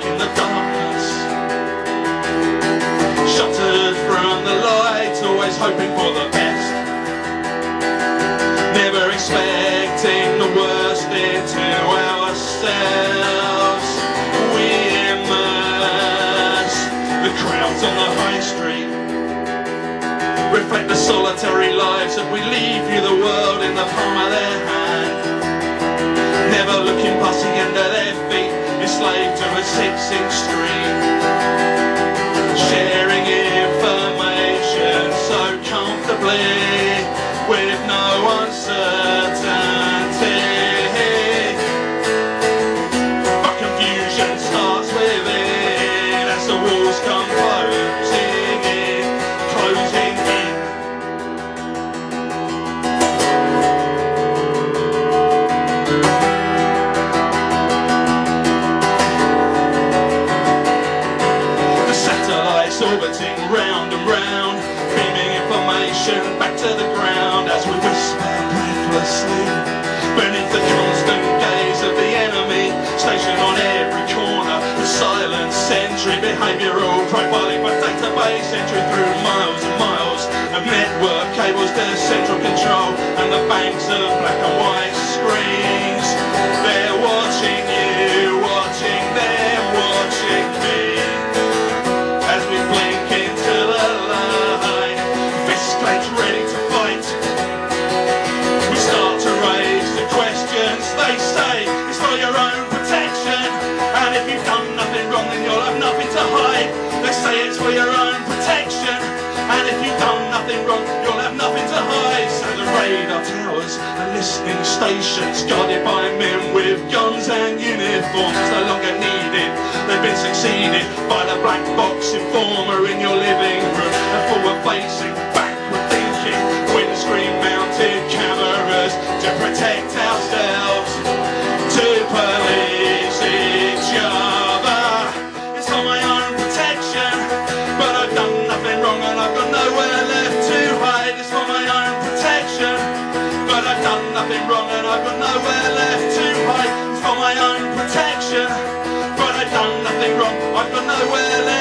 in the darkness. Shuttered from the light, always hoping for the best. Never expecting the worst into ourselves. We immerse the crowds on the high street. Reflect the solitary lives that we leave you the world in the palm of their hand. The satellites orbiting round and round, beaming information back to the ground as we whisper breathlessly beneath the constant gaze of the enemy, stationed on every corner. The silent sentry, behavioural profiling by database entry through miles and miles of network cables to central control and the banks of black and white and listening stations, guarded by men with guns and uniforms, no longer needed. They've been succeeded by the black box informer in your living room, and forward facing, backward thinking, windscreen mounted cameras to protect wrong and I've got nowhere left to hide. It's for my own protection, but I've done nothing wrong. I've got nowhere left